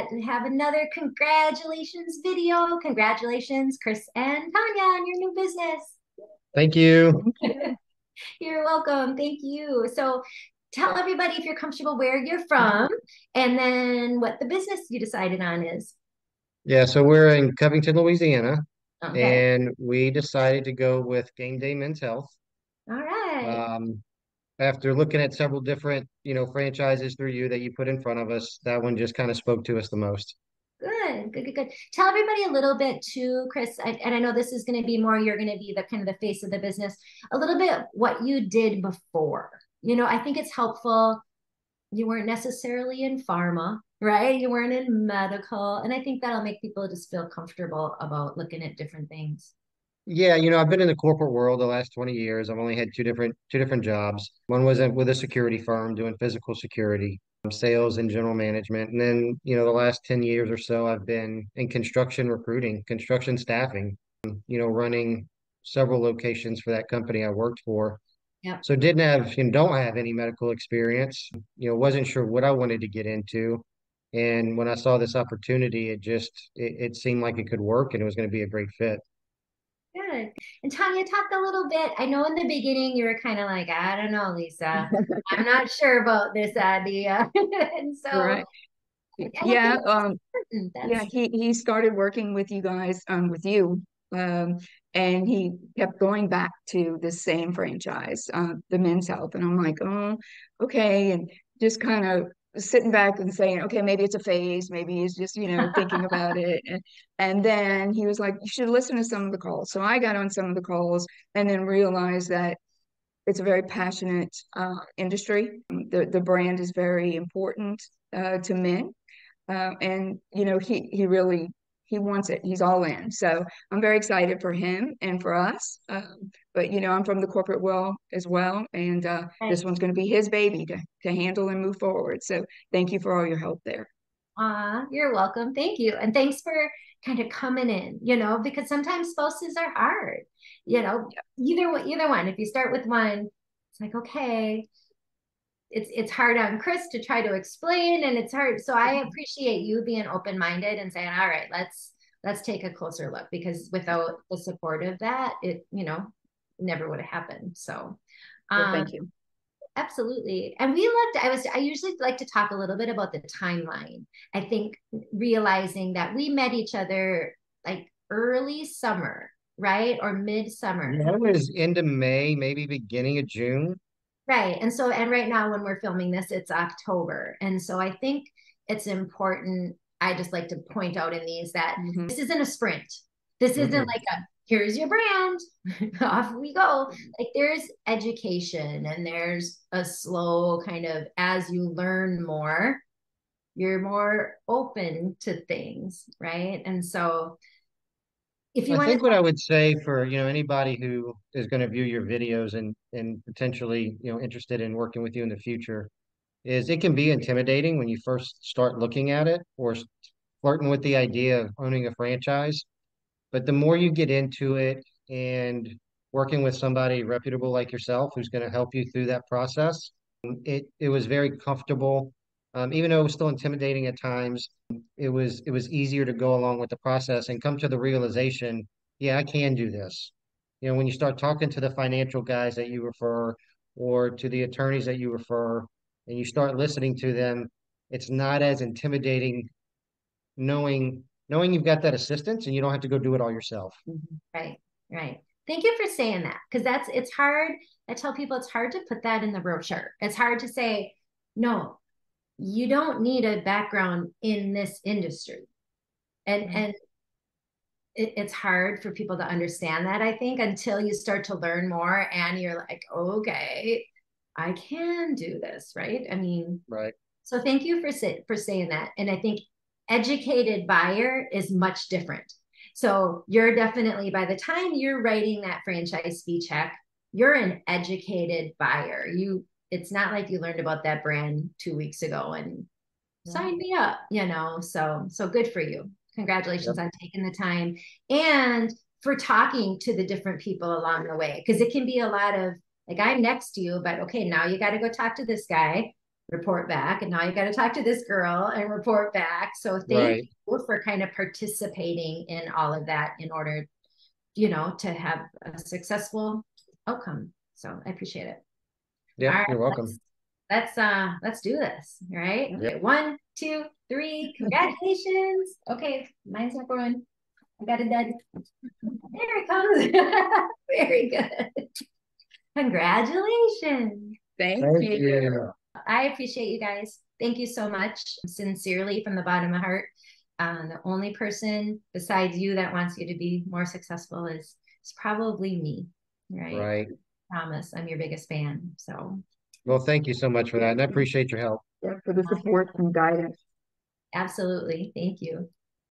All right, we got to have another congratulations video. Congratulations, Chris and Tanya, on your new business. Thank you. you're welcome. Thank you. So tell everybody if you're comfortable where you're from and then what the business you decided on is. Yeah, so we're in Covington, Louisiana, Okay. and we decided to go with Game Day Men's Health. All right. Um, after looking at several different, you know, franchises through you that you put in front of us, that one just kind of spoke to us the most. Good, good, good, good. Tell everybody a little bit too, Chris, I, and I know this is going to be more, you're going to be the kind of the face of the business, a little bit what you did before. You know, I think it's helpful. You weren't necessarily in pharma, right? You weren't in medical. And I think that'll make people just feel comfortable about looking at different things. Yeah, you know, I've been in the corporate world the last 20 years. I've only had two different two different jobs. One was with a security firm doing physical security, sales and general management. And then, you know, the last 10 years or so, I've been in construction recruiting, construction staffing, you know, running several locations for that company I worked for. Yeah. So didn't have, you know, don't have any medical experience, you know, wasn't sure what I wanted to get into. And when I saw this opportunity, it just it, it seemed like it could work and it was going to be a great fit. Good. And Tanya, talk a little bit. I know in the beginning you were kind of like, I don't know, Lisa. I'm not sure about this idea. and so right. Yeah, um, yeah, he he started working with you guys, um, with you, um, and he kept going back to the same franchise, uh, the Men's Health, and I'm like, oh, okay, and just kind of sitting back and saying, okay, maybe it's a phase, maybe he's just, you know, thinking about it. And, and then he was like, you should listen to some of the calls. So I got on some of the calls and then realized that it's a very passionate uh, industry. The, the brand is very important uh, to men. Uh, and, you know, he, he really he wants it. He's all in. So I'm very excited for him and for us. Um, but you know, I'm from the corporate world as well, and uh, this one's going to be his baby to to handle and move forward. So thank you for all your help there. Ah, you're welcome. Thank you, and thanks for kind of coming in. You know, because sometimes spouses are hard. You know, yeah. either either one. If you start with one, it's like okay, it's it's hard on Chris to try to explain and it's hard. So I mm-hmm. appreciate you being open-minded and saying, all right, let's let's take a closer look because without the support of that, it, you know, never would have happened. So well, um, thank you. Absolutely. And we looked, I was I usually like to talk a little bit about the timeline. I think realizing that we met each other like early summer, right? Or midsummer. That was into May, maybe beginning of June. Right. And so, and right now when we're filming this, it's October. And so I think it's important. I just like to point out in these that mm-hmm. this isn't a sprint. This isn't mm-hmm. like a here's your brand, off we go. Like there's education and there's a slow kind of as you learn more, you're more open to things, right? And so if you I think to- what I would say for you know anybody who is going to view your videos and and potentially you know interested in working with you in the future is it can be intimidating when you first start looking at it or flirting with the idea of owning a franchise. But the more you get into it and working with somebody reputable like yourself who's going to help you through that process, it it was very comfortable. Um, even though it was still intimidating at times, it was it was easier to go along with the process and come to the realization, yeah, I can do this. You know, when you start talking to the financial guys that you refer or to the attorneys that you refer, and you start listening to them, it's not as intimidating knowing knowing you've got that assistance and you don't have to go do it all yourself. Mm-hmm. Right, right. Thank you for saying that because that's it's hard. I tell people it's hard to put that in the brochure. It's hard to say, no, you don't need a background in this industry. And mm-hmm. and it, it's hard for people to understand that i think until you start to learn more and you're like okay i can do this right? I mean right. so thank you for for saying that. And i think educated buyer is much different. So you're definitely by the time you're writing that franchise fee check you're an educated buyer. You it's not like you learned about that brand two weeks ago and yeah. sign me up, you know. So so good for you. Congratulations yep. on taking the time and for talking to the different people along the way. Because it can be a lot of like I'm next to you, but okay, now you got to go talk to this guy report back. And now you got to talk to this girl and report back. So thank right. you for kind of participating in all of that in order, you know, to have a successful outcome. So I appreciate it. Yeah, right, you're welcome. Let's, let's uh let's do this. Right. Yep. One, two, three. Congratulations. okay, mine's not going. I got it done. There it comes. Very good. Congratulations. Thank, Thank you. you. I appreciate you guys. Thank you so much. Sincerely, from the bottom of my heart. Um, the only person besides you that wants you to be more successful is, is probably me. Right. Right. I promise. I'm your biggest fan. So. Well, thank you so much for that. And I appreciate your help. Yeah, for the support and guidance. Absolutely. Thank you.